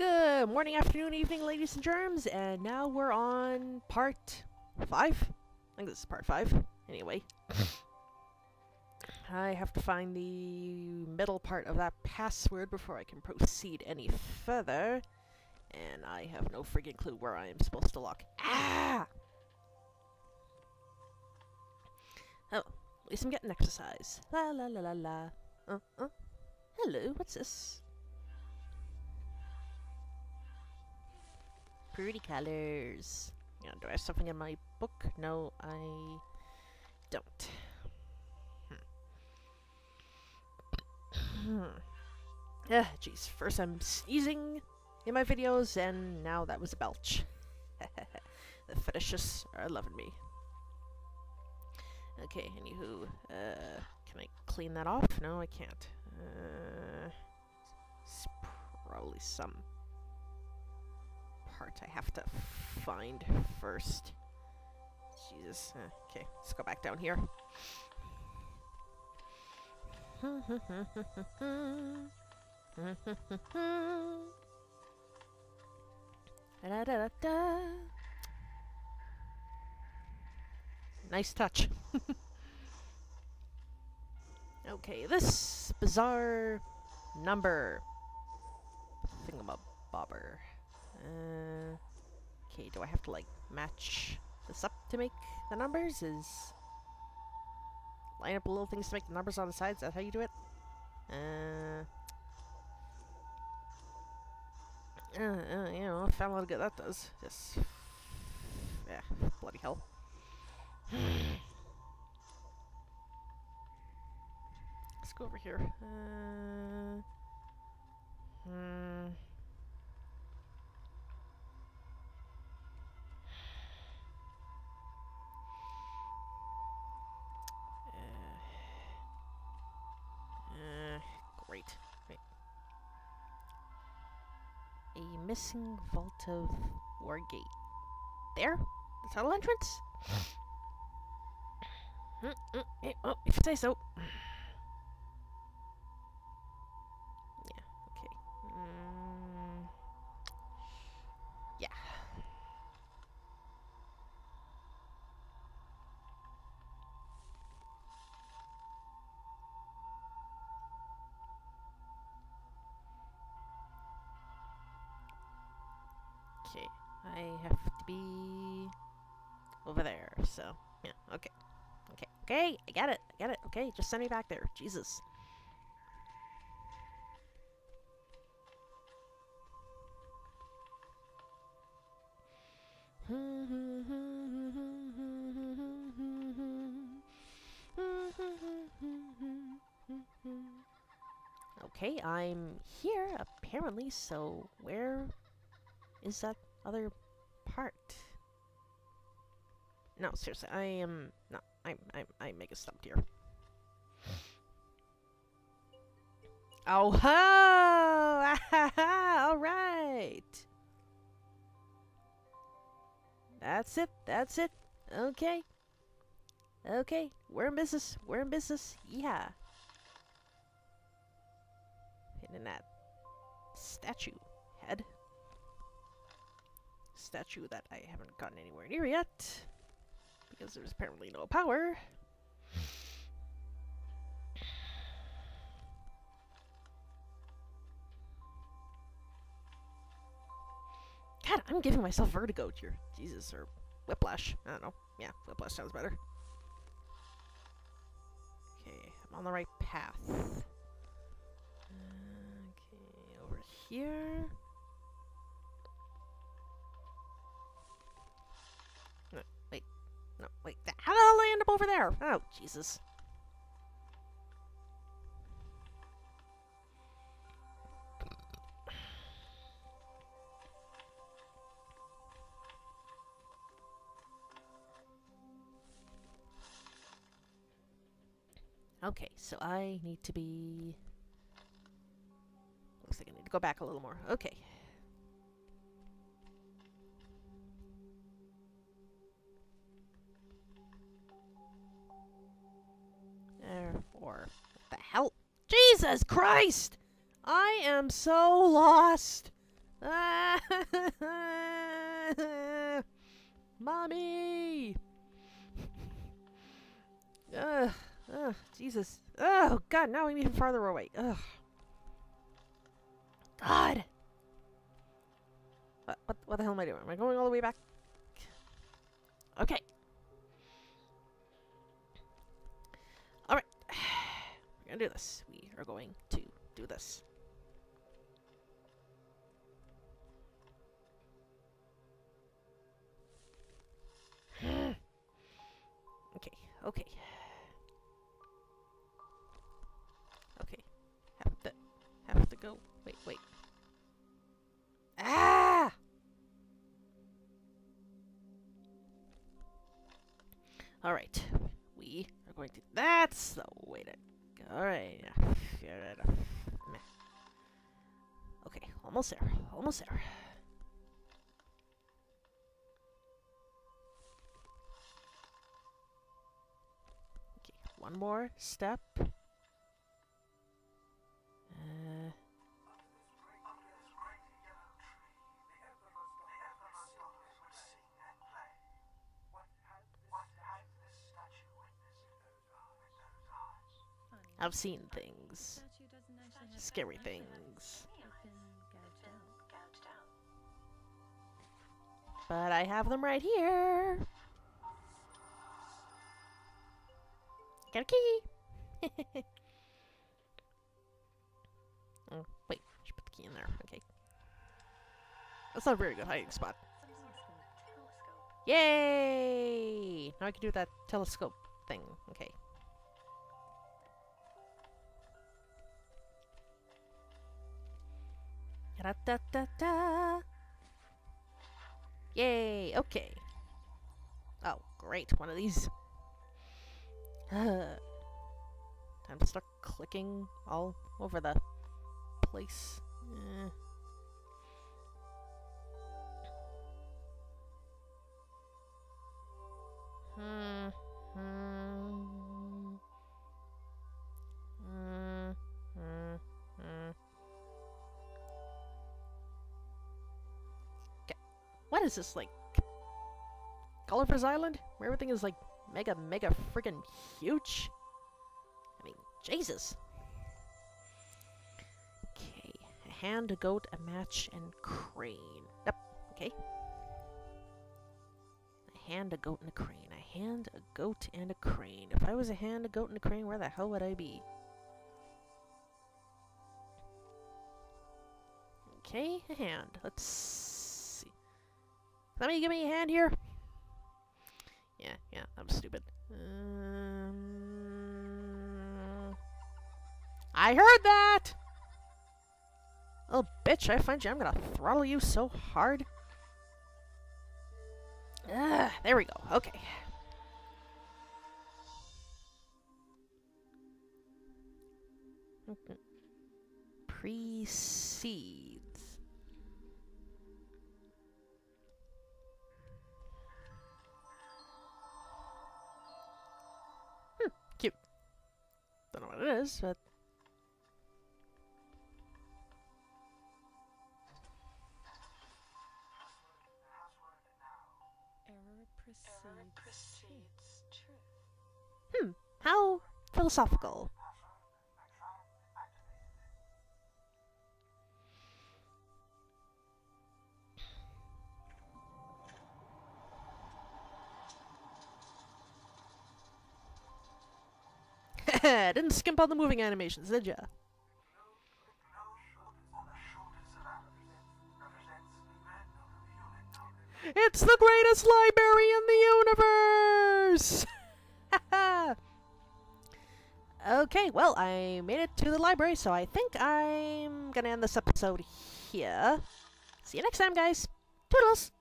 Good morning, afternoon, evening, ladies and germs, and now we're on part five. I think this is part five. Anyway, I have to find the middle part of that password before I can proceed any further, and I have no friggin' clue where I am supposed to lock. Ah! Oh, at least I'm getting exercise. La la la la la. Uh, uh. Hello, what's this? Pretty colors. Do I have something in my book? No, I don't. Hmm. Ah, jeez. First I'm sneezing in my videos, and now that was a belch. the fetishists are loving me. Okay, anywho, uh, can I clean that off? No, I can't. Uh, it's probably some I have to find first. Jesus. Okay, let's go back down here. da, da, da, nice touch. okay, this bizarre number thingamabobber. Uh, okay, do I have to like match this up to make the numbers? Is line up little things to make the numbers on the sides? Is that how you do it? Uh, uh, uh you know, found how good that does. Just, yeah, bloody hell. Let's go over here. Uh, hmm. Missing vault of Wargate. There? The tunnel entrance? mm, mm, eh, oh, if you say so. Okay, I have to be over there, so, yeah, okay. Okay, okay, I got it, I got it, okay, just send me back there, Jesus. Okay, I'm here, apparently, so where is that other part? No, seriously, I am no, I'm I'm I'm mega stumped here. Oh ho! All right. That's it. That's it. Okay. Okay, we're in business. We're in business. Yeah. Hitting that statue head statue that I haven't gotten anywhere near yet because there's apparently no power. God, I'm giving myself vertigo here. Jesus, or whiplash. I don't know. Yeah, whiplash sounds better. Okay, I'm on the right path. Okay, over here. Over there? Oh, Jesus. Okay, so I need to be... Looks like I need to go back a little more. Okay. Jesus Christ! I am so lost! Mommy! Ugh. Ugh. Jesus. Oh, God, now I'm even farther away. Ugh. God! What, what, what the hell am I doing? Am I going all the way back? Okay. Gonna do this. We are going to do this. okay, okay. Okay. Have to have to go. Wait, wait. Ah! Alright. We are going to that's the way to Alright. Okay, almost there. Almost there. Okay, one more step. I've seen things. Scary things. But I have them right here. Got a key. oh, wait. I should put the key in there. Okay. That's not a very good hiding spot. Yay! Now I can do that telescope thing. Okay. Da da da da. Yay! Okay. Oh, great. One of these. Time to start clicking all over the place. Eh. What is this like? Gulliver's Island, where everything is like mega, mega friggin' huge? I mean, Jesus. Okay, a hand, a goat, a match, and crane. Yep. Okay. A hand, a goat, and a crane. A hand, a goat, and a crane. If I was a hand, a goat, and a crane, where the hell would I be? Okay, a hand. Let's. Somebody give me a hand here? Yeah, yeah, I'm stupid. Um, I heard that! Oh, bitch, I find you. I'm gonna throttle you so hard. Ah, there we go. Okay. Precedes. Don't know what it is, but Error precedes truth. hmm, how philosophical. Didn't skimp on the moving animations, did ya? It's the greatest library in the universe! okay, well, I made it to the library, so I think I'm gonna end this episode here. See you next time, guys. Toodles!